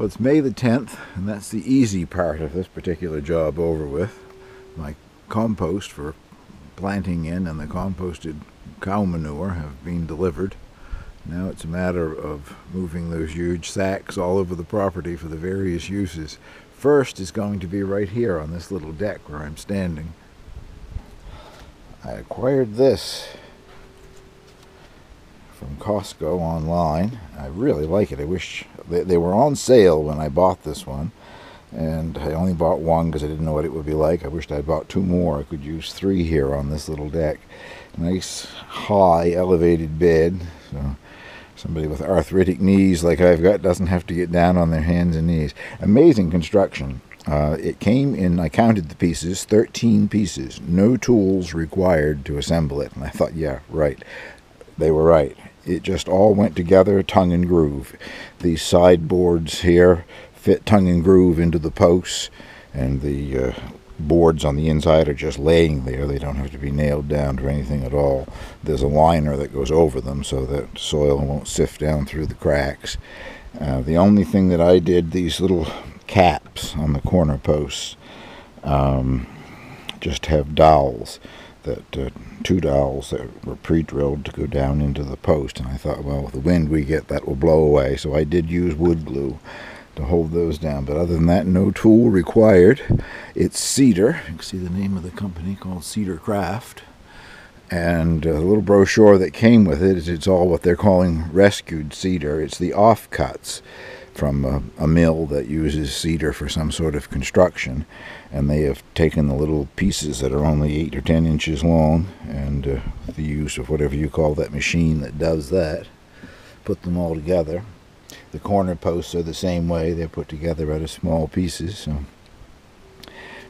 Well, it's May the 10th, and that's the easy part of this particular job over with. My compost for planting in and the composted cow manure have been delivered. Now it's a matter of moving those huge sacks all over the property for the various uses. First is going to be right here on this little deck where I'm standing. I acquired this from Costco online. I really like it. I wish they, they were on sale when I bought this one. And I only bought one because I didn't know what it would be like. I wished I'd bought two more. I could use three here on this little deck. Nice, high, elevated bed. So somebody with arthritic knees like I've got doesn't have to get down on their hands and knees. Amazing construction. Uh, it came in, I counted the pieces, 13 pieces. No tools required to assemble it. And I thought, yeah, right. They were right. It just all went together tongue and groove. These sideboards here fit tongue and groove into the posts, and the uh, boards on the inside are just laying there. They don't have to be nailed down to anything at all. There's a liner that goes over them so that soil won't sift down through the cracks. Uh, the only thing that I did, these little caps on the corner posts, um, just have dowels that uh, two dowels that were pre-drilled to go down into the post and I thought well with the wind we get that will blow away. So I did use wood glue to hold those down. But other than that no tool required. It's cedar. You can see the name of the company called Cedar Craft. And uh, the little brochure that came with it is it's all what they're calling rescued cedar. It's the offcuts from a, a, mill that uses cedar for some sort of construction. And they have taken the little pieces that are only 8 or 10 inches long and uh, the use of whatever you call that machine that does that, put them all together. The corner posts are the same way. They're put together out of small pieces. So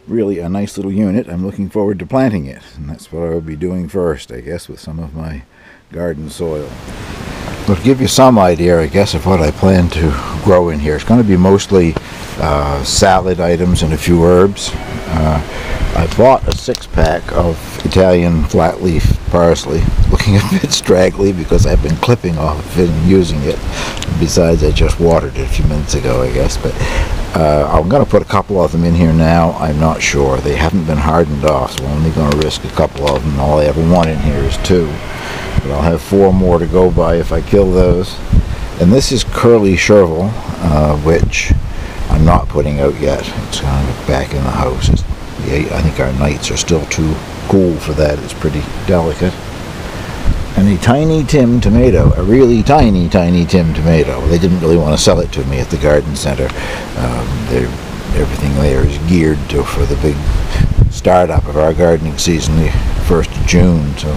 really a nice little unit. I'm looking forward to planting it. And that's what I'll be doing first, I guess, with some of my garden soil. But to give you some idea, I guess, of what I plan to grow in here, it's going to be mostly uh, salad items and a few herbs. Uh, I bought a six-pack of Italian flat leaf parsley, looking a bit straggly because I've been clipping off and using it. Besides, I just watered it a few minutes ago, I guess. But uh, I'm going to put a couple of them in here now. I'm not sure. They haven't been hardened off, so I'm only going to risk a couple of them. All I ever want in here is two. But I'll have four more to go by if I kill those. And this is curly chervil, uh, which I'm not putting out yet. It's kind of back in the house. I think our nights are still too cool for that. It's pretty delicate. And a tiny Tim tomato, a really tiny, tiny Tim tomato. They didn't really want to sell it to me at the garden center. Um, everything there is geared to for the big startup of our gardening season, 1st of June. So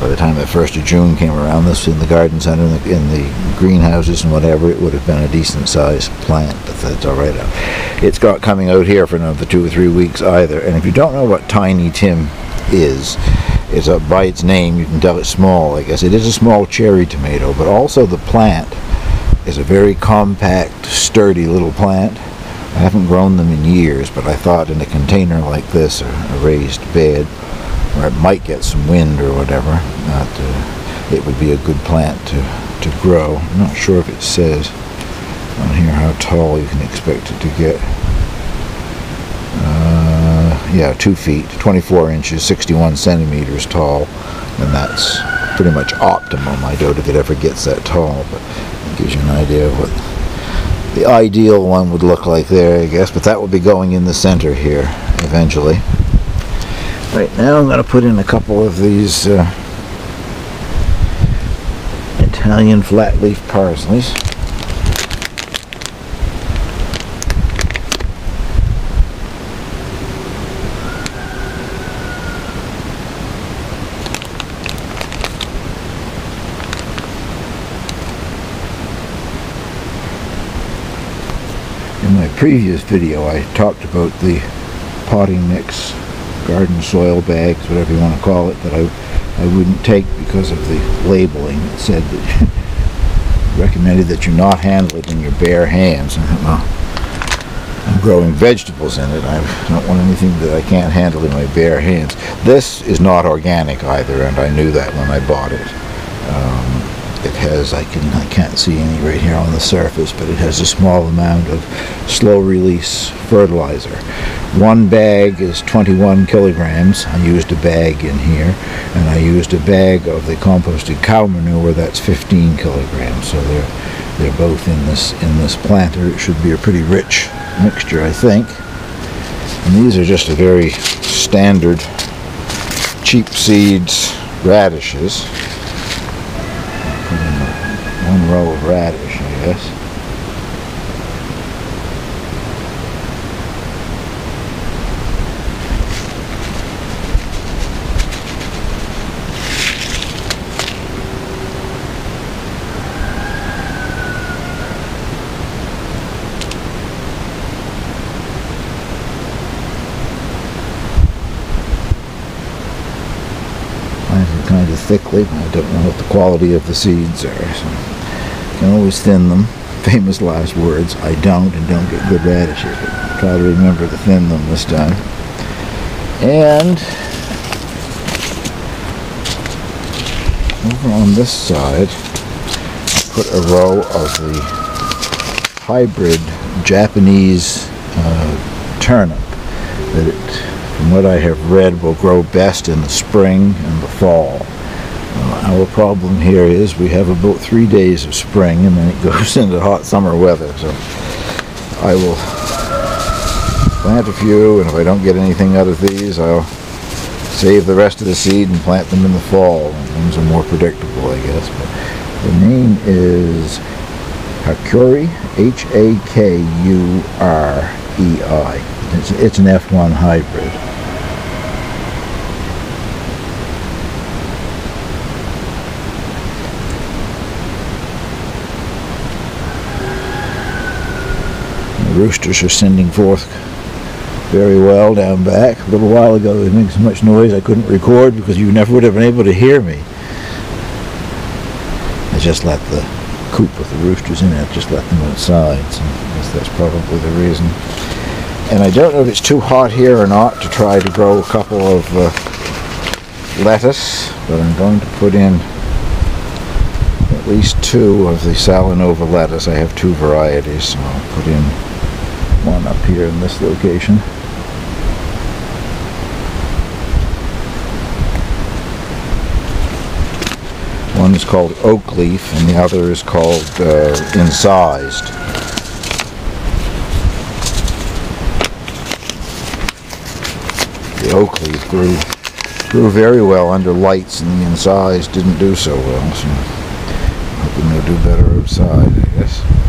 by the time the 1st of June came around, this in the garden center, in the, in the greenhouses and whatever, it would have been a decent sized plant, but that's all right. Uh, it's got coming out here for another two or three weeks either. And if you don't know what Tiny Tim is, it's a, by its name, you can tell it's small, I guess. It is a small cherry tomato, but also the plant is a very compact, sturdy little plant I haven't grown them in years, but I thought in a container like this, or a raised bed, where it might get some wind or whatever, that uh, it would be a good plant to, to grow. I'm not sure if it says on here how tall you can expect it to get. Uh, yeah, two feet, 24 inches, 61 centimeters tall, and that's pretty much optimum. I doubt if it ever gets that tall, but it gives you an idea of what the ideal one would look like there, I guess, but that will be going in the center here eventually. Right now I'm going to put in a couple of these uh, Italian flat leaf parsleys. In my previous video I talked about the potting mix, garden soil bags, whatever you want to call it, that I, I wouldn't take because of the labeling. that said that recommended that you not handle it in your bare hands. I'm growing vegetables in it. I don't want anything that I can't handle in my bare hands. This is not organic either, and I knew that when I bought it. Um, it has, I can I can't see any right here on the surface, but it has a small amount of slow release fertilizer. One bag is 21 kilograms. I used a bag in here, and I used a bag of the composted cow manure that's 15 kilograms. So they're they're both in this in this planter. It should be a pretty rich mixture, I think. And these are just a very standard cheap seeds radishes one row of radish, I guess. kind of thickly. I don't know what the quality of the seeds are. So can always thin them. Famous last words. I don't and don't get good radishes. But try to remember to thin them this time. And over on this side, put a row of the hybrid Japanese uh, turnip that it, from what I have read will grow best in the spring and the fall. Our problem here is we have about three days of spring and then it goes into hot summer weather. So I will plant a few and if I don't get anything out of these I'll save the rest of the seed and plant them in the fall things are more predictable I guess. But the name is Hakurei, H-A-K-U-R-E-I. It's, it's an F1 hybrid. Roosters are sending forth very well down back. A little while ago they made so much noise I couldn't record because you never would have been able to hear me. I just let the coop with the roosters in it, just let them outside, so I guess that's probably the reason. And I don't know if it's too hot here or not to try to grow a couple of uh, lettuce, but I'm going to put in at least two of the Salanova lettuce. I have two varieties, so I'll put in one up here in this location. One is called oak leaf and the other is called uh, incised. The oak leaf grew grew very well under lights and the incised didn't do so well. So hoping they'll do better outside, I guess.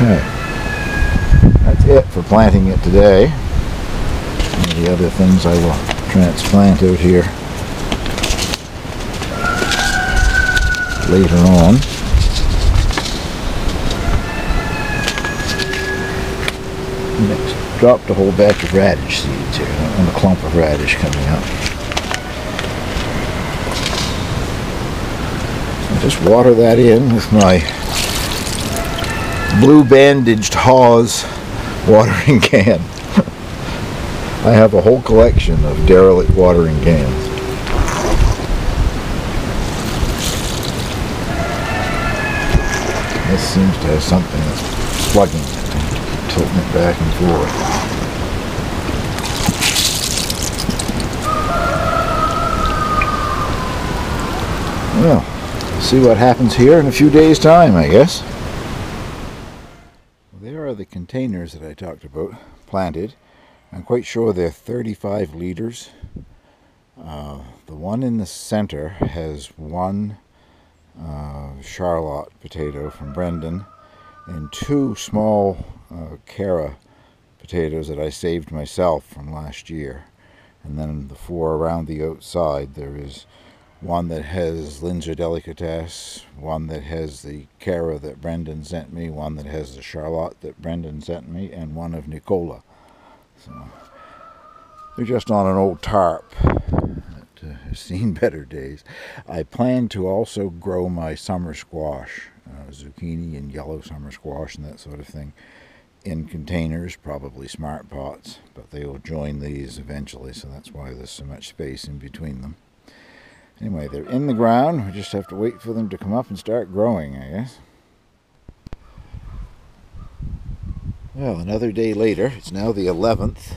Okay. That's it for planting it today. Some of the other things I will transplant out here later on. Next, dropped a whole batch of radish seeds here and a clump of radish coming up. Just water that in with my blue bandaged Haws watering can. I have a whole collection of derelict watering cans. This seems to have something that's plugging it, tilting it back and forth. Well, see what happens here in a few days' time, I guess the containers that I talked about, planted. I'm quite sure they're 35 liters. Uh, the one in the center has one uh, Charlotte potato from Brendan and two small uh, Cara potatoes that I saved myself from last year. And then the four around the outside, there is one that has Linzer Delicatesse, one that has the Cara that Brendan sent me, one that has the Charlotte that Brendan sent me, and one of Nicola. So they're just on an old tarp that uh, has seen better days. I plan to also grow my summer squash, uh, zucchini and yellow summer squash and that sort of thing, in containers, probably smart pots, but they will join these eventually, so that's why there's so much space in between them. Anyway, they're in the ground. We just have to wait for them to come up and start growing, I guess. Well, another day later. It's now the 11th.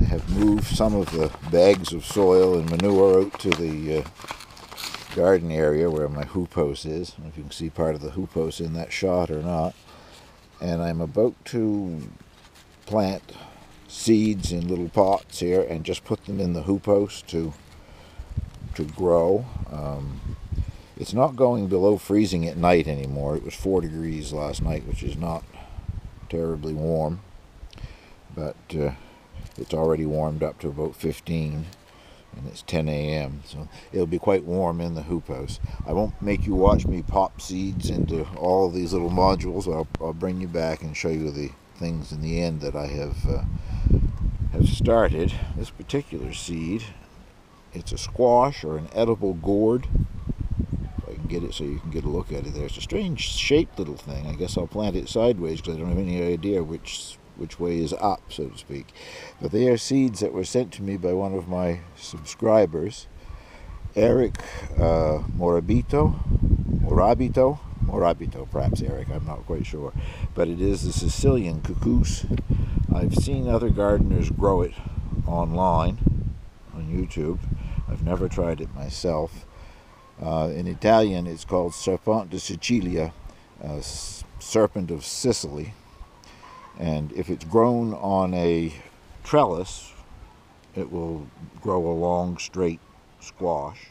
I have moved some of the bags of soil and manure out to the uh, garden area where my hoop house is. If you can see part of the hoop house in that shot or not. And I'm about to plant seeds in little pots here and just put them in the hoop house to to grow. Um, it's not going below freezing at night anymore. It was four degrees last night, which is not terribly warm, but uh, it's already warmed up to about 15 and it's 10 a.m. So it'll be quite warm in the hoop house. I won't make you watch me pop seeds into all these little modules. I'll, I'll bring you back and show you the things in the end that I have uh, have started. This particular seed, it's a squash or an edible gourd. I can get it so you can get a look at it there. It's a strange shaped little thing. I guess I'll plant it sideways because I don't have any idea which which way is up, so to speak. But they are seeds that were sent to me by one of my subscribers, Eric uh, Morabito, Morabito, Morabito, perhaps Eric, I'm not quite sure. But it is the Sicilian cuckoos. I've seen other gardeners grow it online on YouTube. I've never tried it myself. Uh, in Italian, it's called Serpente di Sicilia, uh, serpent of Sicily. And if it's grown on a trellis, it will grow a long, straight squash.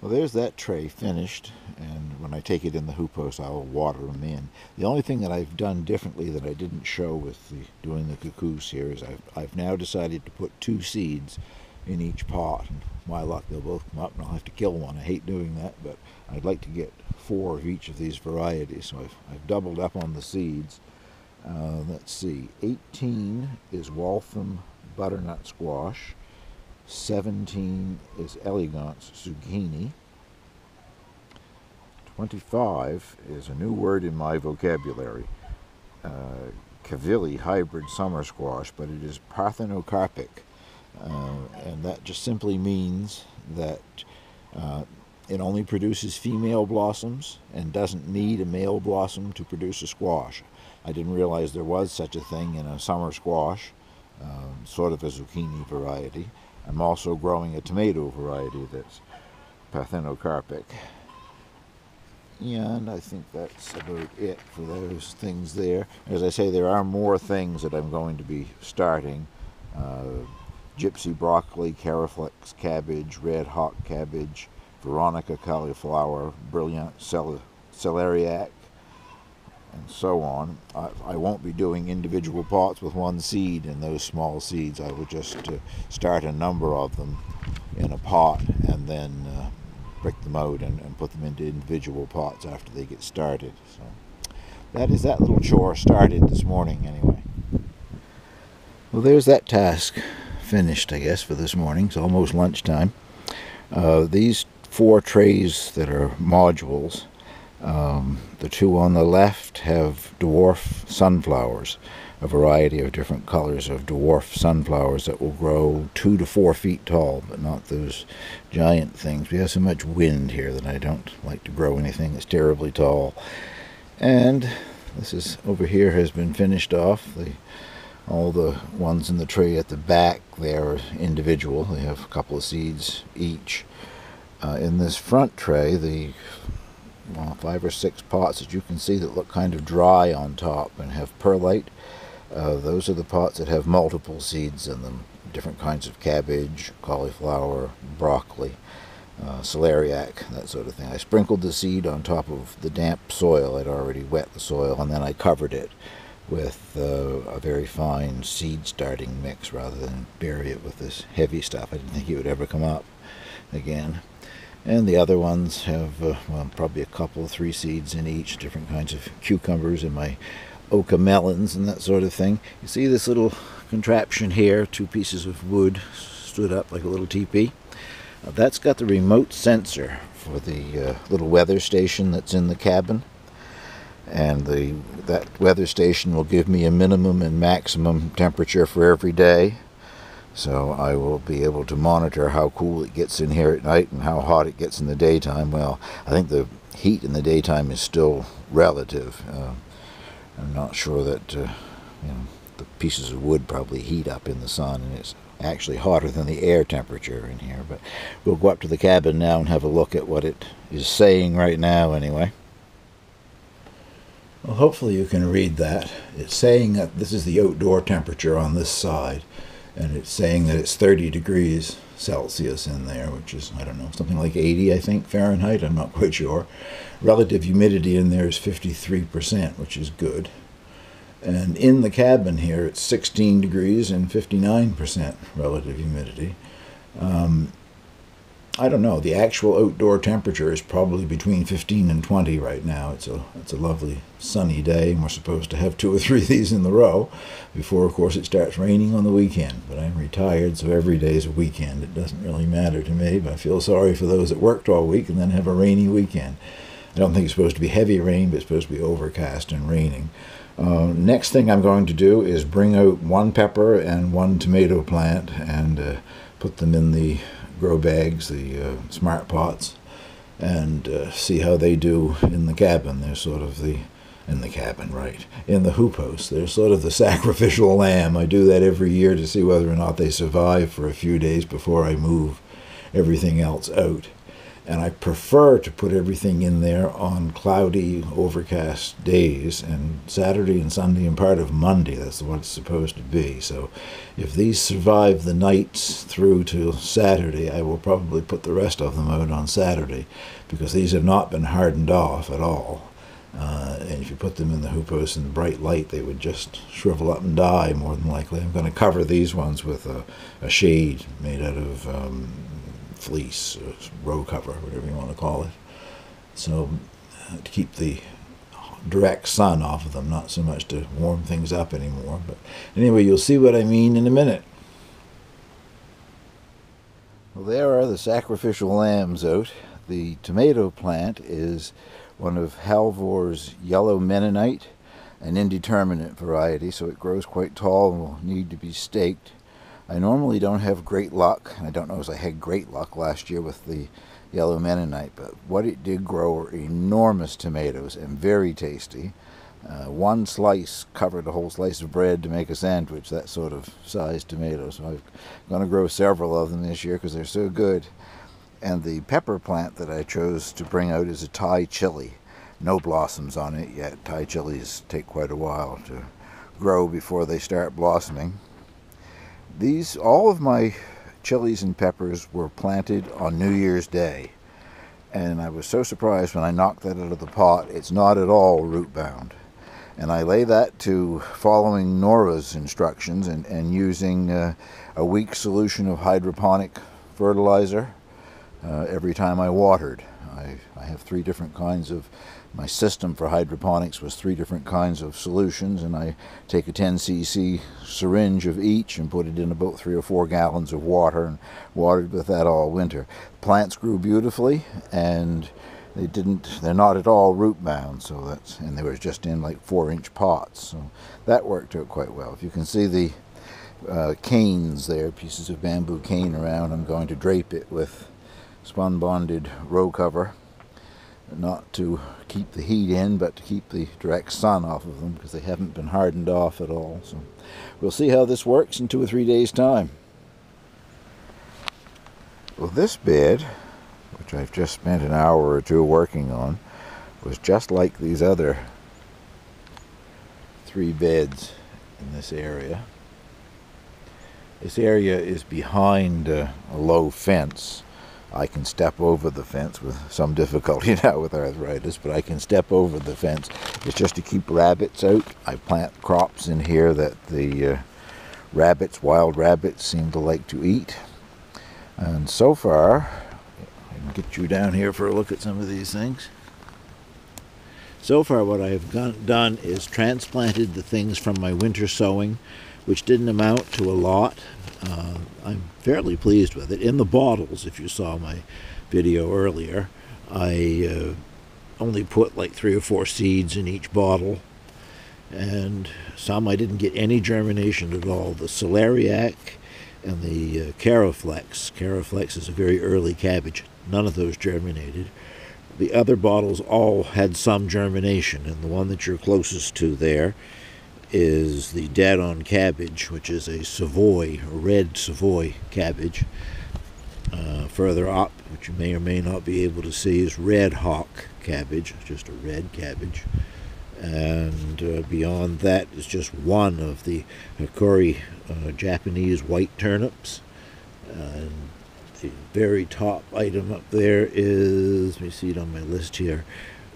Well, there's that tray finished, and when I take it in the hoop house, I'll water them in. The only thing that I've done differently that I didn't show with the, doing the cuckoos here is I've, I've now decided to put two seeds in each pot. And my luck, they'll both come up, and I'll have to kill one. I hate doing that, but I'd like to get four of each of these varieties. So I've, I've doubled up on the seeds. Uh, let's see, 18 is Waltham butternut squash. 17 is elegance zucchini. 25 is a new word in my vocabulary. Uh, Cavili hybrid summer squash, but it is parthenocarpic. Uh, and that just simply means that uh, it only produces female blossoms and doesn't need a male blossom to produce a squash. I didn't realize there was such a thing in a summer squash, um, sort of a zucchini variety. I'm also growing a tomato variety that's parthenocarpic. And I think that's about it for those things there. As I say, there are more things that I'm going to be starting. Uh, gypsy broccoli, Caraflex cabbage, red hawk cabbage, Veronica cauliflower, brilliant cel celeriac, and so on. I, I, won't be doing individual pots with one seed in those small seeds. I will just uh, start a number of them in a pot and then uh, prick them out and, and, put them into individual pots after they get started. So that is that little chore started this morning anyway. Well, there's that task finished, I guess, for this morning. It's almost lunchtime. Uh, these four trays that are modules um, the two on the left have dwarf sunflowers, a variety of different colors of dwarf sunflowers that will grow two to four feet tall, but not those giant things. We have so much wind here that I don't like to grow anything that's terribly tall. And this is over here has been finished off. The all the ones in the tray at the back they are individual. They have a couple of seeds each. Uh, in this front tray, the well, five or six pots that you can see that look kind of dry on top and have perlite. Uh, those are the pots that have multiple seeds in them, different kinds of cabbage, cauliflower, broccoli, uh, celeriac, that sort of thing. I sprinkled the seed on top of the damp soil. I'd already wet the soil, and then I covered it with uh, a very fine seed starting mix rather than bury it with this heavy stuff. I didn't think it would ever come up again and the other ones have uh, well, probably a couple, three seeds in each, different kinds of cucumbers and my Oka melons and that sort of thing. You see this little contraption here, two pieces of wood stood up like a little teepee. That's got the remote sensor for the uh, little weather station that's in the cabin. And the that weather station will give me a minimum and maximum temperature for every day. So I will be able to monitor how cool it gets in here at night and how hot it gets in the daytime. Well, I think the heat in the daytime is still relative. Uh, I'm not sure that uh, you know the pieces of wood probably heat up in the sun, and it's actually hotter than the air temperature in here. But we'll go up to the cabin now and have a look at what it is saying right now, anyway. Well, hopefully you can read that. It's saying that this is the outdoor temperature on this side and it's saying that it's 30 degrees Celsius in there, which is, I don't know, something like 80, I think, Fahrenheit. I'm not quite sure. Relative humidity in there is 53%, which is good. And in the cabin here, it's 16 degrees and 59% relative humidity. Um, I don't know. The actual outdoor temperature is probably between 15 and 20 right now. It's a it's a lovely sunny day, and we're supposed to have two or three of these in the row before, of course, it starts raining on the weekend. But I'm retired, so every day is a weekend. It doesn't really matter to me, but I feel sorry for those that worked all week and then have a rainy weekend. I don't think it's supposed to be heavy rain, but it's supposed to be overcast and raining. Uh, next thing I'm going to do is bring out one pepper and one tomato plant and uh, put them in the grow bags, the uh, smart pots, and uh, see how they do in the cabin. They're sort of the in the cabin, right? In the hoop house. They're sort of the sacrificial lamb. I do that every year to see whether or not they survive for a few days before I move everything else out and I prefer to put everything in there on cloudy, overcast days, and Saturday and Sunday and part of Monday. That's what it's supposed to be. So if these survive the nights through to Saturday, I will probably put the rest of them out on Saturday because these have not been hardened off at all. Uh, and if you put them in the hoop house in the bright light, they would just shrivel up and die more than likely. I'm going to cover these ones with a, a shade made out of um, fleece, or row cover, whatever you want to call it. So uh, to keep the direct sun off of them, not so much to warm things up anymore. But anyway, you'll see what I mean in a minute. Well, there are the sacrificial lambs out. The tomato plant is one of Halvor's yellow Mennonite, an indeterminate variety, so it grows quite tall and will need to be staked. I normally don't have great luck. And I don't know as I had great luck last year with the yellow Mennonite, but what it did grow were enormous tomatoes and very tasty. Uh, one slice covered a whole slice of bread to make a sandwich, that sort of size tomato. So I'm going to grow several of them this year because they're so good. And the pepper plant that I chose to bring out is a Thai chili. No blossoms on it yet. Thai chilies take quite a while to grow before they start blossoming. These, all of my chilies and peppers were planted on New Year's Day. And I was so surprised when I knocked that out of the pot. It's not at all root bound. And I lay that to following Nora's instructions and, and using uh, a weak solution of hydroponic fertilizer uh, every time I watered. I, I have three different kinds of my system for hydroponics was three different kinds of solutions and I take a 10 cc syringe of each and put it in about three or four gallons of water and watered with that all winter. Plants grew beautifully and they didn't they're not at all root bound so that's and they were just in like four inch pots so that worked out quite well if you can see the uh, canes there pieces of bamboo cane around I'm going to drape it with spun bonded row cover not to keep the heat in, but to keep the direct sun off of them because they haven't been hardened off at all. So we'll see how this works in two or three days' time. Well, this bed, which I've just spent an hour or two working on, was just like these other three beds in this area. This area is behind uh, a low fence I can step over the fence with some difficulty now with arthritis, but I can step over the fence. It's just to keep rabbits out. I plant crops in here that the uh, rabbits, wild rabbits, seem to like to eat. And so far, I can get you down here for a look at some of these things. So far what I have done is transplanted the things from my winter sowing, which didn't amount to a lot, uh, I'm fairly pleased with it. In the bottles, if you saw my video earlier, I uh, only put like three or four seeds in each bottle, and some I didn't get any germination at all. The celeriac and the uh, Caraflex. Caraflex is a very early cabbage. None of those germinated. The other bottles all had some germination, and the one that you're closest to there is the Deadon Cabbage, which is a Savoy, a red Savoy cabbage. Uh, further up, which you may or may not be able to see, is Red Hawk cabbage, just a red cabbage. And uh, beyond that is just one of the Hakurei uh, Japanese white turnips. And the very top item up there is, let me see it on my list here,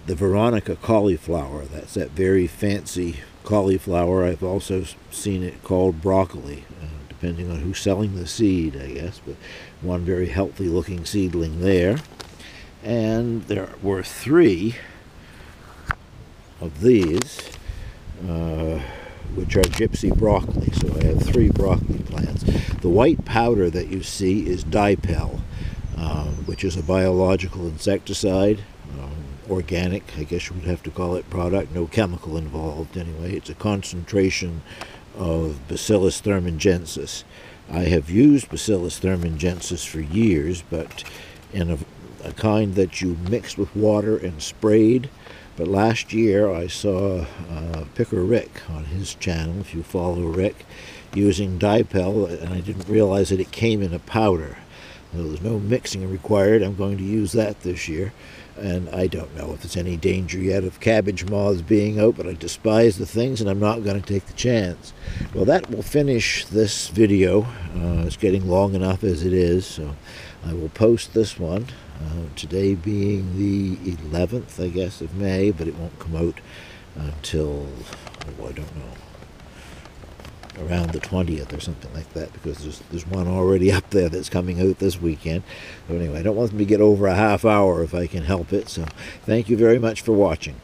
the Veronica cauliflower. That's that very fancy cauliflower. I've also seen it called broccoli, uh, depending on who's selling the seed, I guess. But one very healthy looking seedling there. And there were three of these, uh, which are gypsy broccoli. So I have three broccoli plants. The white powder that you see is Dipel, uh, which is a biological insecticide organic, I guess you would have to call it product, no chemical involved anyway. It's a concentration of Bacillus thuringiensis. I have used Bacillus thuringiensis for years, but in a, a kind that you mixed with water and sprayed. But last year I saw uh, Picker Rick on his channel, if you follow Rick, using Dipel, and I didn't realize that it came in a powder. There's no mixing required. I'm going to use that this year and I don't know if there's any danger yet of cabbage moths being out, but I despise the things and I'm not going to take the chance. Well, that will finish this video. Uh, it's getting long enough as it is, so I will post this one. Uh, today being the 11th, I guess, of May, but it won't come out until, oh, I don't know, around the 20th or something like that because there's, there's one already up there that's coming out this weekend. But anyway, I don't want them to get over a half hour if I can help it. So thank you very much for watching.